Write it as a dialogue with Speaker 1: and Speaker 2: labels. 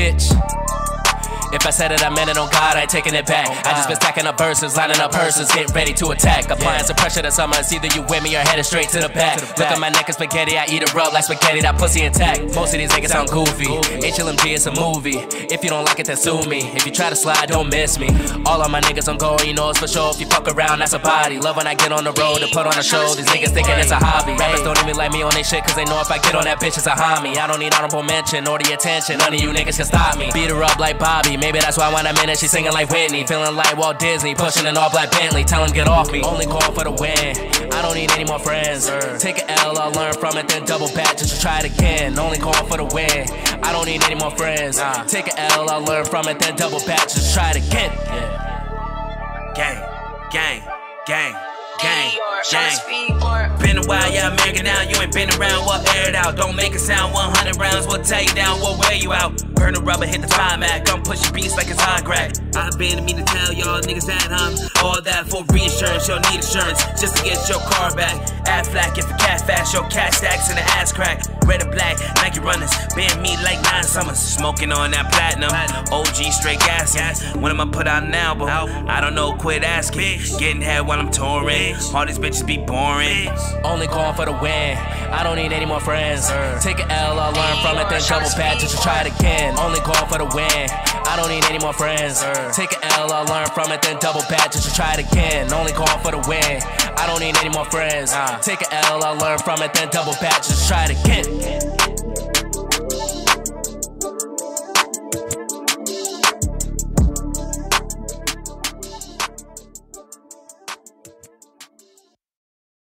Speaker 1: bitch. If I said it, I meant it on God, I ain't taking it back. I just been stacking up verses, lining up purses, getting ready to attack. Applying some pressure to summer, it's either you with me or headed straight to the back. Look at my neck of spaghetti, I eat it raw like spaghetti, that pussy intact. Most of these niggas sound goofy. HLMG, is a movie. If you don't like it, then sue me. If you try to slide, don't miss me. All of my niggas on go, you know it's for sure. If you fuck around, that's a body. Love when I get on the road to put on a show. These niggas thinking it's a hobby. Rappers don't even like me on they shit, cause they know if I get on that bitch, it's a homie. I don't need honorable mention or the attention. None of you niggas can stop me. Beat her up like Bobby. Maybe that's why when I'm minute, she singing like Whitney. Feeling like Walt Disney, pushing an all black Bentley. Tell him get off me. Only call for the win. I don't need any more friends. Take an L, I'll learn from it, then double back just to try it again. Only call for the win. I don't need any more friends. Take an L, I'll learn from it, then double back just to try it again. Yeah.
Speaker 2: Gang, gang, gang, gang, gang. Been a while, yeah, I'm making out. You ain't been around, what air it out. Don't make it sound 100 rounds, we'll take you down, we'll wear you out. Burn the rubber, hit the climax. Gun push your beats like it's on crack. I've been me to tell y'all niggas at home. All that for reinsurance, you'll need insurance just to get your car back. Add flat, if a cat fast, your cash stacks in the ass crack. Red or black, Nike runners, been me like nine summers. Smoking on that platinum, OG straight gas. When am I put out an album? I don't know, quit asking. Getting head while I'm touring. All these bitches be boring.
Speaker 1: Only call for the win. I don't need any more friends. Take an L, learn from it, then double back just to try it again. Only going for the win. I don't need any more friends. Take an L, I'll learn from it, then double back just to try it again. Only going for the win. I don't need any more friends. Take an L, I'll learn from it, then double back just to try it again.